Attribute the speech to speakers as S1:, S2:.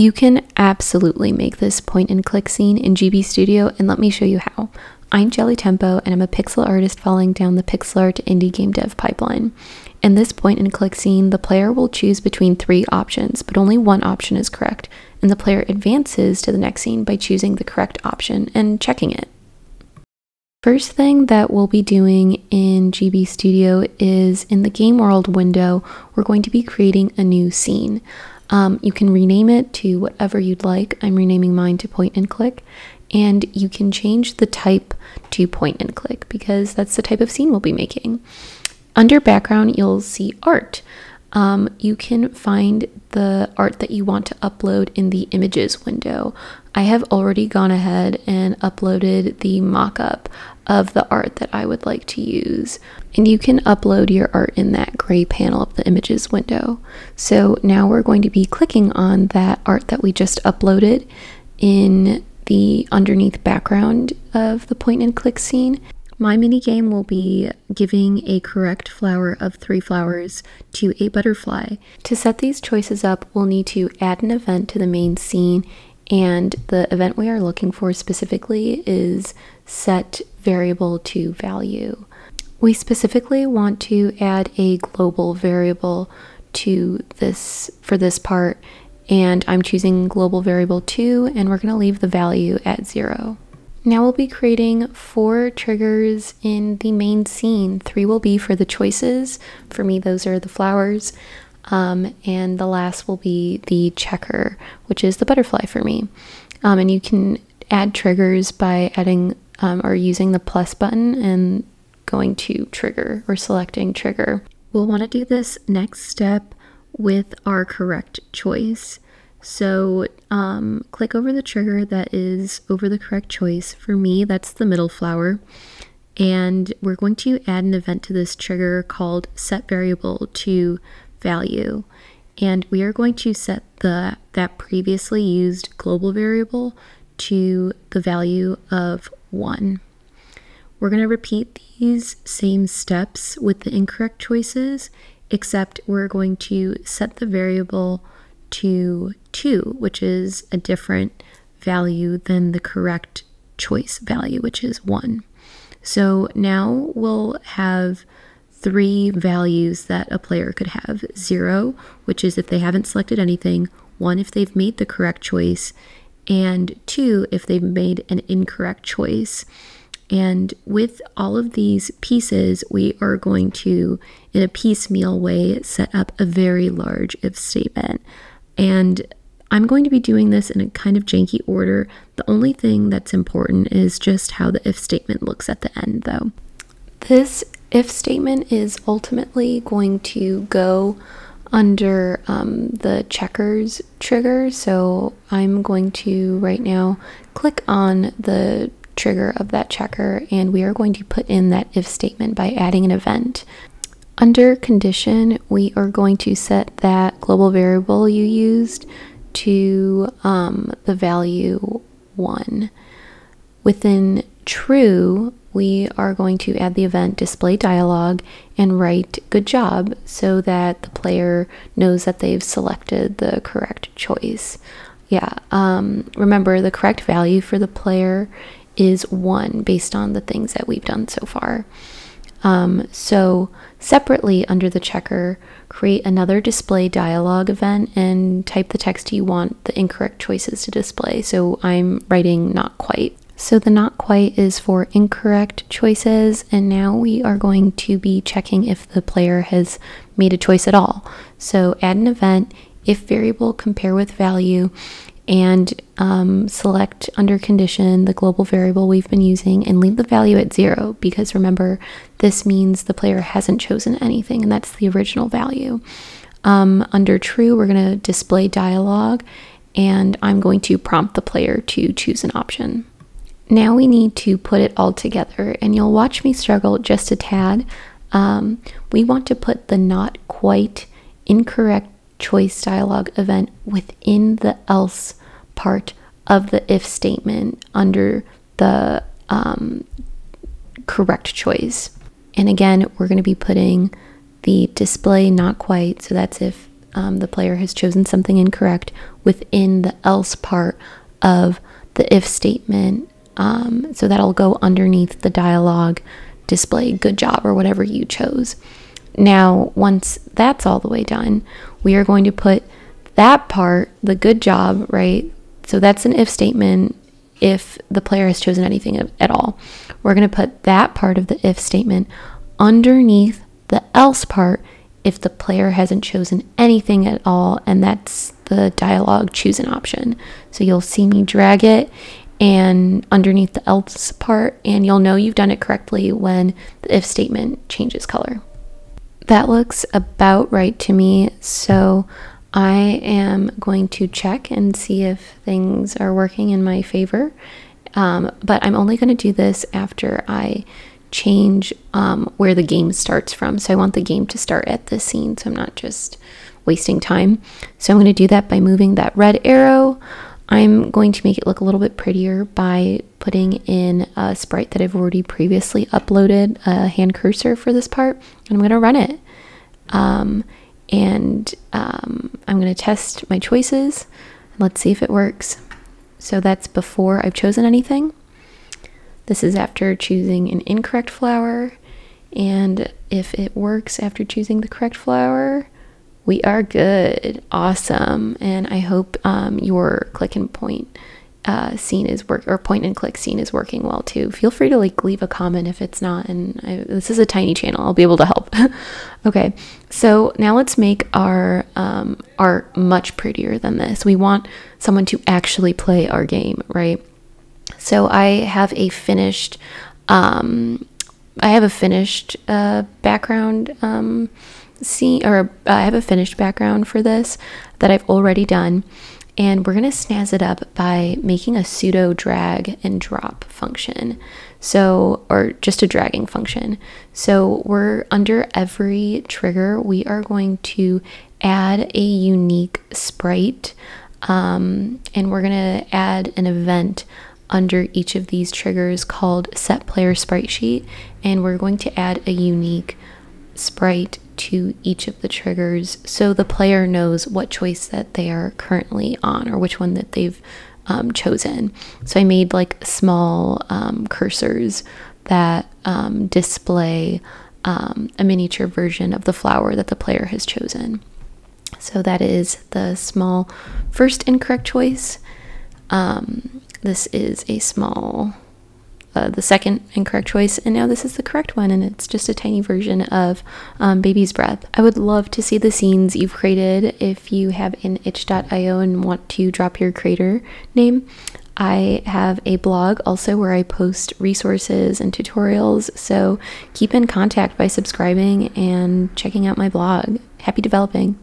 S1: You can absolutely make this point and click scene in GB Studio, and let me show you how. I'm Jellytempo, and I'm a pixel artist falling down the pixel art indie game dev pipeline. In this point and click scene, the player will choose between three options, but only one option is correct, and the player advances to the next scene by choosing the correct option and checking it. First thing that we'll be doing in GB Studio is in the game world window, we're going to be creating a new scene. Um, you can rename it to whatever you'd like. I'm renaming mine to point and click. And you can change the type to point and click because that's the type of scene we'll be making. Under background, you'll see art. Um, you can find the art that you want to upload in the images window. I have already gone ahead and uploaded the mock-up of the art that I would like to use. And you can upload your art in that gray panel of the images window. So now we're going to be clicking on that art that we just uploaded in the underneath background of the point and click scene. My mini game will be giving a correct flower of three flowers to a butterfly. To set these choices up, we'll need to add an event to the main scene and the event we are looking for specifically is set variable to value. We specifically want to add a global variable to this for this part and I'm choosing global variable 2 and we're going to leave the value at 0. Now we'll be creating four triggers in the main scene. Three will be for the choices. For me, those are the flowers. Um, and the last will be the checker, which is the butterfly for me. Um, and you can add triggers by adding um, or using the plus button and going to trigger or selecting trigger. We'll want to do this next step with our correct choice. So um, click over the trigger that is over the correct choice. For me, that's the middle flower. And we're going to add an event to this trigger called set variable to value. And we are going to set the that previously used global variable to the value of 1. We're going to repeat these same steps with the incorrect choices, except we're going to set the variable to 2, which is a different value than the correct choice value, which is 1. So now we'll have three values that a player could have. 0, which is if they haven't selected anything, 1 if they've made the correct choice, and 2 if they've made an incorrect choice. And with all of these pieces, we are going to, in a piecemeal way, set up a very large if statement. And I'm going to be doing this in a kind of janky order. The only thing that's important is just how the if statement looks at the end, though. This if statement is ultimately going to go under um, the checkers trigger. So I'm going to right now click on the trigger of that checker and we are going to put in that if statement by adding an event. Under condition, we are going to set that global variable you used to um, the value 1. Within true, we are going to add the event display dialog and write good job so that the player knows that they've selected the correct choice. Yeah, um, remember the correct value for the player is 1 based on the things that we've done so far. Um, so separately under the checker, create another display dialog event and type the text you want the incorrect choices to display. So I'm writing not quite. So the not quite is for incorrect choices, and now we are going to be checking if the player has made a choice at all. So add an event, if variable compare with value, and um, select under condition the global variable we've been using and leave the value at zero because remember this means the player hasn't chosen anything and that's the original value. Um, under true we're going to display dialog and I'm going to prompt the player to choose an option. Now we need to put it all together and you'll watch me struggle just a tad. Um, we want to put the not quite incorrect choice dialog event within the else part of the if statement under the um, correct choice. And again, we're going to be putting the display not quite, so that's if um, the player has chosen something incorrect within the else part of the if statement. Um, so that'll go underneath the dialogue display good job or whatever you chose. Now, once that's all the way done, we are going to put that part, the good job, right? So that's an if statement if the player has chosen anything at all. We're going to put that part of the if statement underneath the else part if the player hasn't chosen anything at all, and that's the dialogue choose an option. So you'll see me drag it and underneath the else part, and you'll know you've done it correctly when the if statement changes color. That looks about right to me, so I am going to check and see if things are working in my favor. Um, but I'm only going to do this after I change um, where the game starts from. So I want the game to start at this scene, so I'm not just wasting time. So I'm going to do that by moving that red arrow. I'm going to make it look a little bit prettier by putting in a sprite that I've already previously uploaded, a hand cursor for this part, and I'm going to run it. Um, and um, I'm going to test my choices. Let's see if it works. So that's before I've chosen anything. This is after choosing an incorrect flower. And if it works after choosing the correct flower, we are good. Awesome. And I hope um, your click and point uh, scene is work or point and click scene is working well too. Feel free to like leave a comment if it's not. And I, this is a tiny channel. I'll be able to help. okay. So now let's make our um, art much prettier than this. We want someone to actually play our game, right? So I have a finished, um, I have a finished uh, background um, scene, or I have a finished background for this that I've already done. And we're going to snazz it up by making a pseudo drag and drop function. So, or just a dragging function. So, we're under every trigger, we are going to add a unique sprite. Um, and we're going to add an event under each of these triggers called set player sprite sheet and we're going to add a unique sprite to each of the triggers so the player knows what choice that they are currently on or which one that they've um, chosen. So I made like small um, cursors that um, display um, a miniature version of the flower that the player has chosen. So that is the small first incorrect choice. Um, this is a small, uh, the second incorrect choice, and now this is the correct one, and it's just a tiny version of um, Baby's Breath. I would love to see the scenes you've created if you have an itch.io and want to drop your creator name. I have a blog also where I post resources and tutorials, so keep in contact by subscribing and checking out my blog. Happy developing!